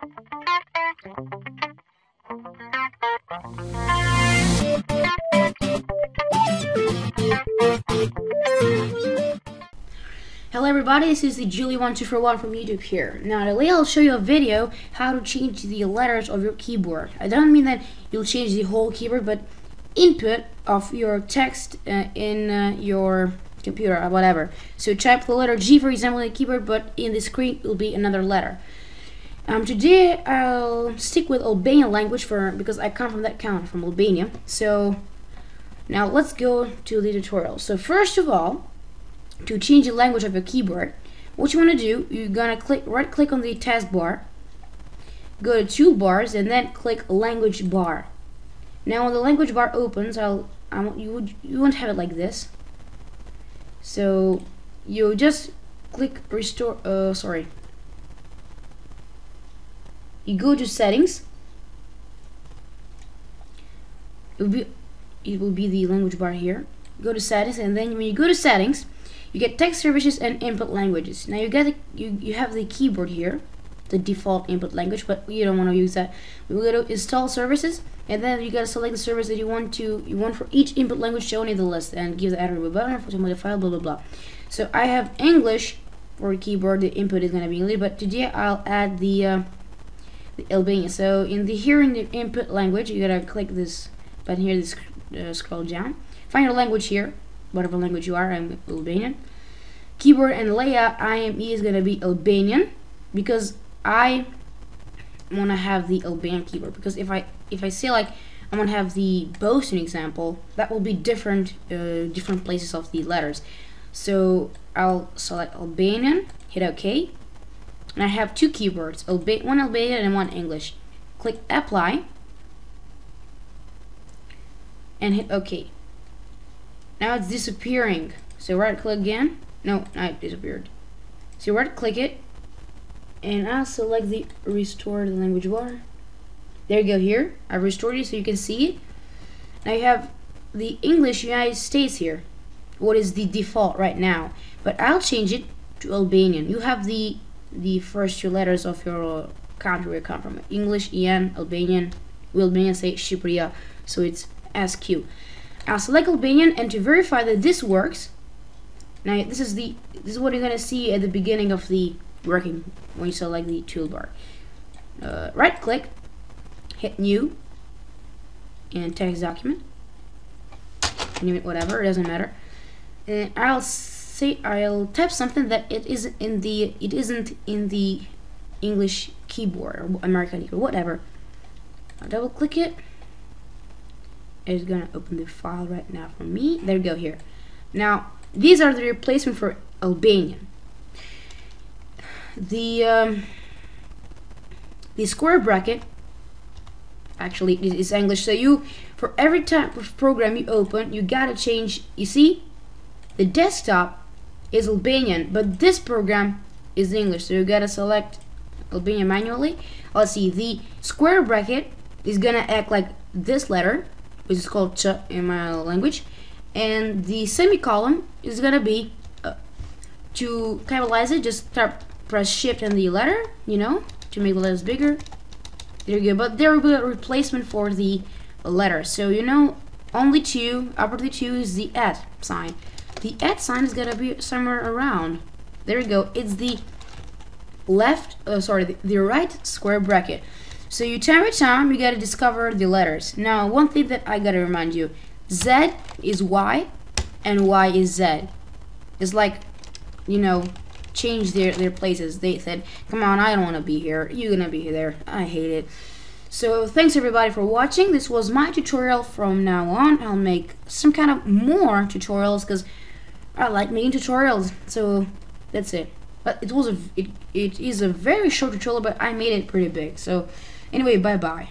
Hello everybody, this is the Juli1241 from YouTube here. Now today I'll show you a video how to change the letters of your keyboard. I don't mean that you'll change the whole keyboard, but input of your text uh, in uh, your computer or whatever. So type the letter G for example in the keyboard, but in the screen it will be another letter. Um, today I'll stick with Albanian language for because I come from that country, from Albania. So now let's go to the tutorial. So first of all, to change the language of your keyboard, what you want to do, you're gonna click right click on the taskbar, go to toolbars, and then click language bar. Now when the language bar opens, I'll I you would you won't have it like this. So you just click restore. Uh, sorry you go to settings. It will be it will be the language bar here. Go to settings and then when you go to settings you get text services and input languages. Now you get the, you you have the keyboard here the default input language but you don't want to use that. We will go to install services and then you gotta select the service that you want to you want for each input language shown in the list and give the attribute button for the file blah blah blah. So I have English for keyboard the input is gonna be English but today I'll add the uh, the Albanian. So in the here in the input language, you gotta click this button here, this uh, scroll down. Find your language here, whatever language you are. I'm Albanian. Keyboard and layout IME is gonna be Albanian because I want to have the Albanian keyboard because if I if I say like I want to have the Boston example, that will be different uh, different places of the letters. So I'll select Albanian, hit OK, and I have two keyboards, one Albanian and one English. Click apply and hit OK. Now it's disappearing. So right click again. No, it disappeared. So right click it and I'll select the restore the language bar. There you go here. I restored it so you can see it. Now you have the English United States here. What is the default right now? But I'll change it to Albanian. You have the the first two letters of your country where you come from. English, EN, Albanian, we Albanian say Shqipëria, so it's SQ. I'll select Albanian and to verify that this works, now this is the this is what you're gonna see at the beginning of the working when you select the toolbar. Uh, right click, hit new, and text document, name it whatever, it doesn't matter. And I'll say I'll type something that it isn't in the it isn't in the English keyboard or American keyboard, whatever. I'll double click it. It's gonna open the file right now for me. There we go here. Now these are the replacement for Albanian. The um, the square bracket actually is English. So you for every type of program you open, you gotta change. You see, the desktop is Albanian, but this program is English. So you gotta select Albanian manually. Let's see, the square bracket is gonna act like this letter, which is called ch in my language, and the semicolon is gonna be uh, to capitalize it. Just press shift and the letter, you know, to make the letters bigger. There you go. But there will be a replacement for the letter. So you know, only two, upper the two is the at sign. The at sign is gonna be somewhere around. There we go. It's the left, uh, sorry, the, the right square bracket. So you time by time, you gotta discover the letters. Now, one thing that I gotta remind you, Z is Y, and Y is Z. It's like, you know, change their, their places. They said, come on, I don't want to be here. You're gonna be there. I hate it. So thanks everybody for watching. This was my tutorial. From now on, I'll make some kind of more tutorials because I like making tutorials, so that's it. But it was a it, it is a very short tutorial, but I made it pretty big. So anyway, bye bye.